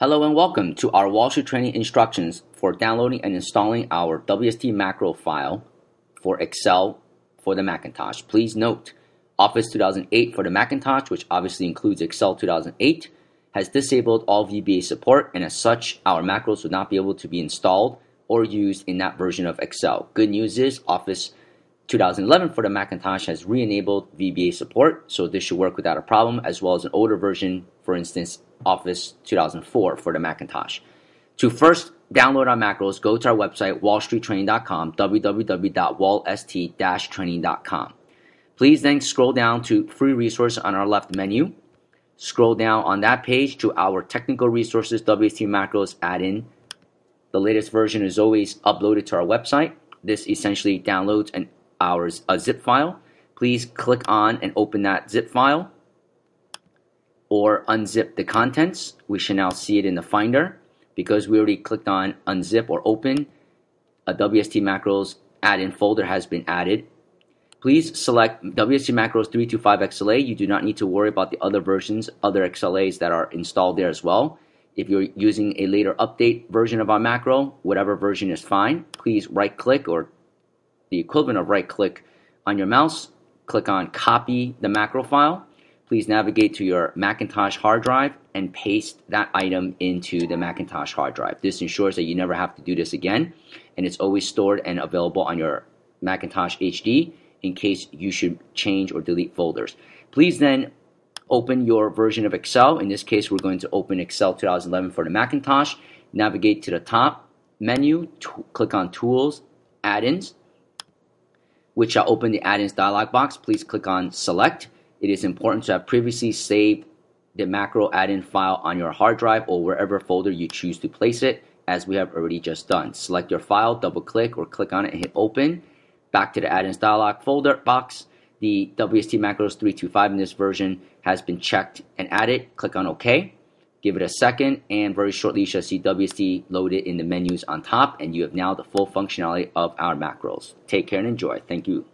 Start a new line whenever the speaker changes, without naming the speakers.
Hello and welcome to our Wall Street Training instructions for downloading and installing our WST macro file for Excel for the Macintosh. Please note, Office 2008 for the Macintosh, which obviously includes Excel 2008, has disabled all VBA support and as such, our macros would not be able to be installed or used in that version of Excel. Good news is Office 2011 for the Macintosh has re-enabled VBA support, so this should work without a problem, as well as an older version, for instance, Office 2004 for the Macintosh. To first download our macros, go to our website, wallstreettraining.com, www.wallst-training.com. Please then scroll down to free resource on our left menu. Scroll down on that page to our technical resources, WST macros add-in. The latest version is always uploaded to our website. This essentially downloads an our a zip file, please click on and open that zip file or unzip the contents. We should now see it in the Finder because we already clicked on unzip or open. A WST macros add-in folder has been added. Please select WST macros 325 XLA. You do not need to worry about the other versions, other XLAs that are installed there as well. If you're using a later update version of our macro, whatever version is fine. Please right click or the equivalent of right click on your mouse, click on copy the macro file. Please navigate to your Macintosh hard drive and paste that item into the Macintosh hard drive. This ensures that you never have to do this again and it's always stored and available on your Macintosh HD in case you should change or delete folders. Please then open your version of Excel. In this case, we're going to open Excel 2011 for the Macintosh. Navigate to the top menu, click on Tools, Add-ins, which shall open the add-ins dialog box. Please click on select. It is important to have previously saved the macro add-in file on your hard drive or wherever folder you choose to place it as we have already just done. Select your file, double click or click on it and hit open. Back to the add-ins dialog folder box. The WST macros 325 in this version has been checked and added. Click on OK. Give it a second and very shortly you shall see WST loaded in the menus on top and you have now the full functionality of our macros. Take care and enjoy. Thank you.